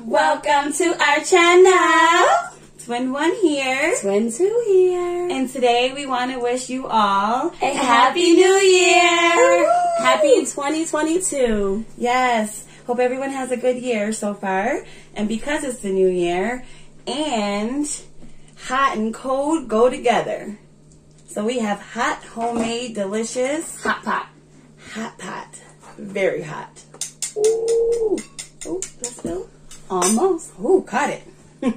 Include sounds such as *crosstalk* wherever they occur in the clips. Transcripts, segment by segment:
Welcome to our channel. Twin One here. Twin Two here. And today we want to wish you all a happy new year. Happy 2022. Yes. Hope everyone has a good year so far. And because it's the new year and hot and cold go together. So we have hot, homemade, delicious Hot pot. hot pot. Very hot. Ooh. Oh, let's go. Almost. Ooh, caught it. *laughs* All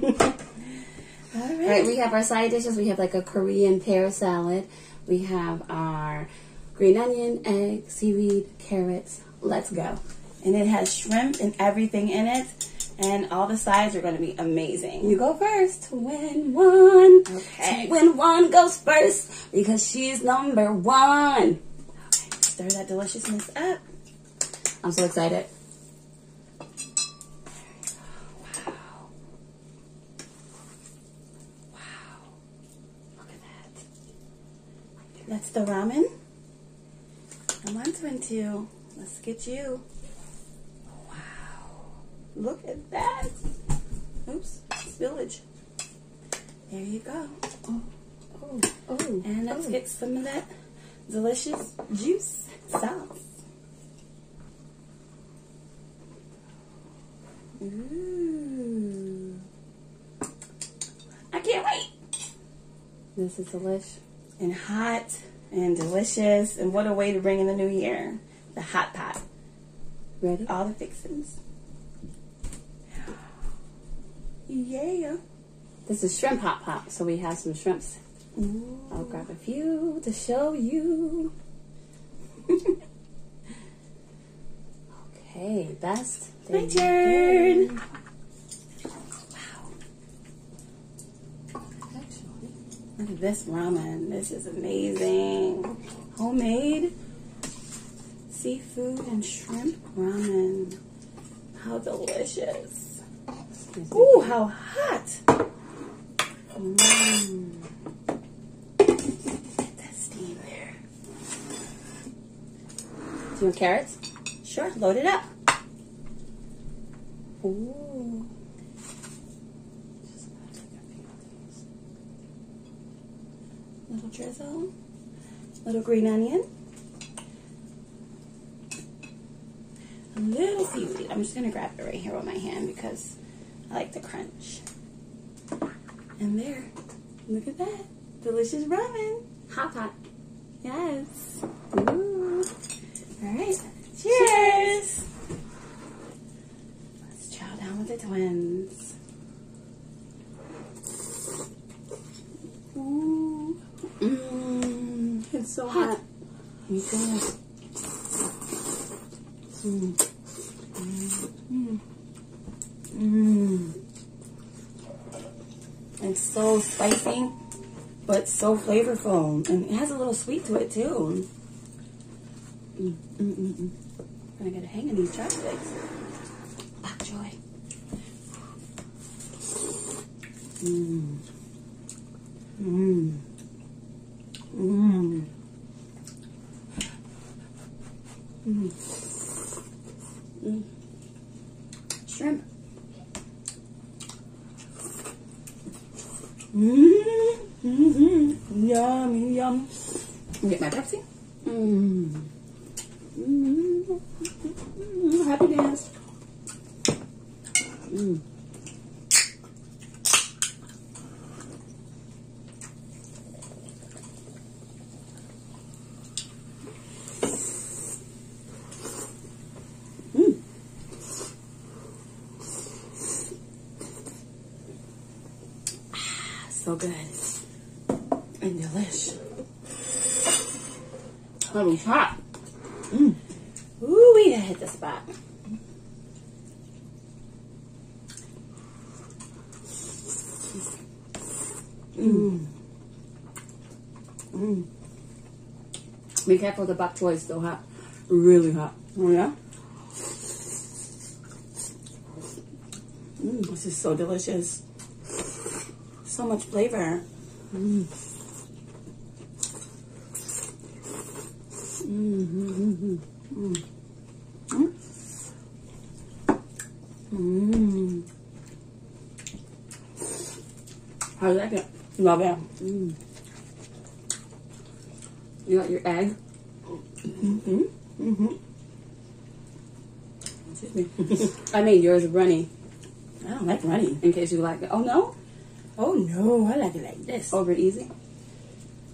right. Right, we have our side dishes. We have like a Korean pear salad. We have our green onion, egg, seaweed, carrots. Let's go. and it has shrimp and everything in it. And all the sides are going to be amazing. You go first. Twin One. Okay. Twin One goes first because she's number one. Stir that deliciousness up. I'm so excited. Wow. Wow. Look at that. That's the ramen. Come on, Twin Two. Let's get you. Wow. Look at that. Oops. Spillage. There you go. Oh, oh, oh, And let's oh. get some of that delicious juice sauce. Ooh. I can't wait. This is delish. And hot and delicious. And what a way to bring in the new year. The hot pot. Ready? All the fixings. Yeah. This is shrimp hot pot, so we have some shrimps. Ooh. I'll grab a few to show you. *laughs* Okay, best. My turn. go. Wow. Actually, Look at this ramen. This is amazing. Homemade seafood and shrimp ramen. How delicious. Ooh, how hot. Mm. Get that steam there. Do you want carrots? Sure, load it up. Ooh. Just gonna take a few of these. Little drizzle. Little green onion. A little seaweed. I'm just gonna grab it right here with my hand because I like the crunch. And there. Look at that. Delicious ramen. Hot pot. Yes. Ooh. All right. Cheers. Let's chow down with the twins. Ooh. Mmm. It's so Hot. Me too. Mm. Mm. Mm. It's so spicy, but so flavorful. And it has a little sweet to it too. Mm, mm, mm, mm. I'm gonna get a hang of these chopsticks. Bok choy. Mmm. Mmm. Mmm. Mmm. Mm. Shrimp. Mmm. Mm-hmm. Yum, yum. Get my Pepsi. Mmm. Mm, happy dance. Mm. So good and delish. That was hot. Mm. Ooh, we hit the spot. Mm. Mm. Be careful, the bok choy is still hot. Really hot. Oh yeah. Mm, this is so delicious. So much flavor. Mm. Mm, mm, mm, mm. You like it? Love it. Mm. You got your egg? Mm-hmm. Mm-hmm. Excuse *laughs* me. I made yours runny I don't like runny. in case you like it. Oh no? Oh no, I like it like this. Over easy?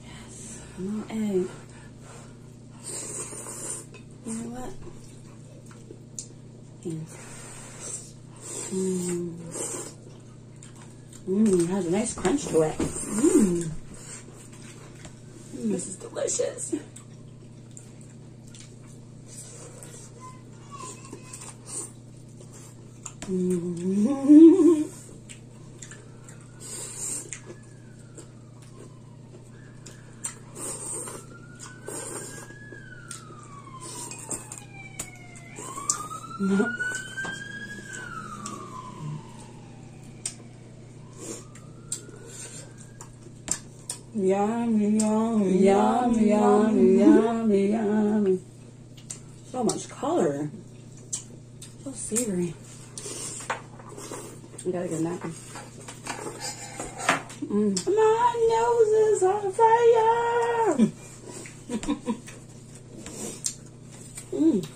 yes. No egg. You know what? Mm. Mmm, it has a nice crunch to it. Mmm. This is delicious. Mm. *laughs* Yummy, yummy, yummy, yummy, yummy, yummy. So much color. So savory. You gotta get a napkin. Mm. My nose is on fire. *laughs* mm.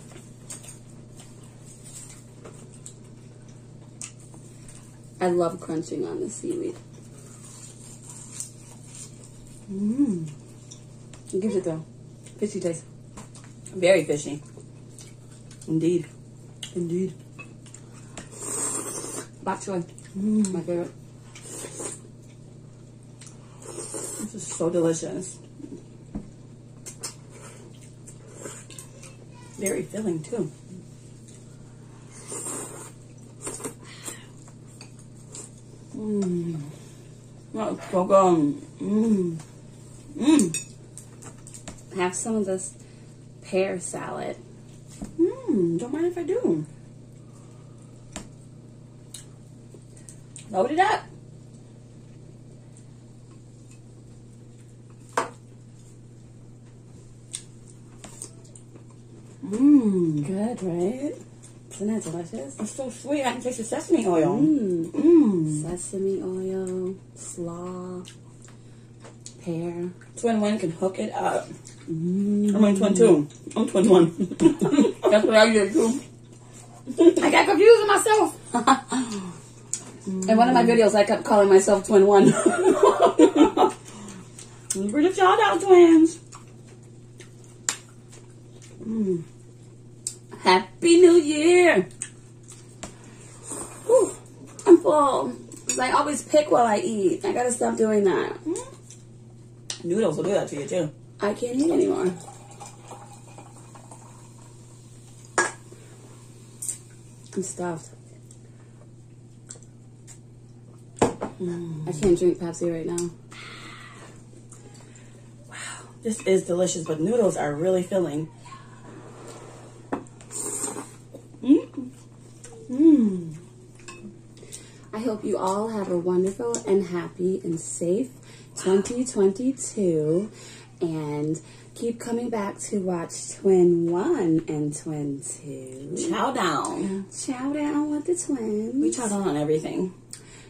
I love crunching on the seaweed. Mm. It gives it the fishy taste. Very fishy. Indeed. Indeed. Bok choy, Mm. my favorite. This is so delicious. Very filling too. Mmm. That's so good. Mmm. Mmm. Have some of this pear salad. Mmm. Don't mind if I do. Load it up. Mmm. Good, right? Isn't that delicious? It's so sweet. I can taste the sesame oil. Mmm. Mmm. Sesame oil, slaw, pear. Twin one can hook it up. Mm. I mean, twin two. I'm twin one. *laughs* That's what I get too. I got confused with myself. *laughs* In one of my videos, I kept calling myself Twin One. *laughs* We're the Chow Down twins. Mm. Happy New Year! Whew, I'm full. I always pick while I eat. I gotta stop doing that. Mm-hmm. Noodles will do that to you too. I can't eat anymore. I'm stuffed. I can't drink Pepsi right now. Wow, this is delicious, but noodles are really filling. Mmm. Mmm. I hope you all have a wonderful and happy and safe 2022 and keep coming back to watch Twin 1 and Twin 2. Chow down. Chow down with the twins. We chow down on everything.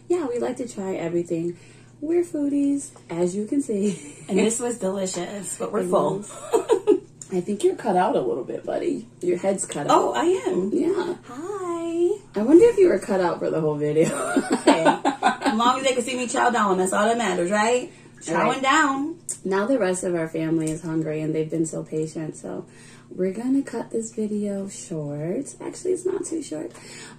Yeah, we like to try everything. We're foodies, as you can see. And this *laughs* was delicious, but we're full. *laughs* I think you're cut out a little bit, buddy. Your head's cut oh, out. oh, I am. Yeah. Hi. I wonder if you were cut out for the whole video. Okay. *laughs* as long as they can see me chow down, that's all that matters, right? Chowing Right. down. now the rest of our family is hungry and they've been so patient, so we're gonna cut this video short. Actually, it's not too short,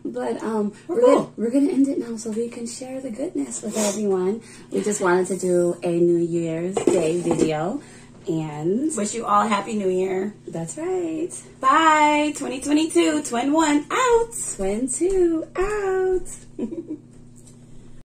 but um, We're we're, gonna, we're gonna end it now so we can share the goodness with everyone. We just wanted to do a New Year's Day video, and Wish you all a happy new year. that's right. Bye. 2022, twin one out. Twin two out. *laughs*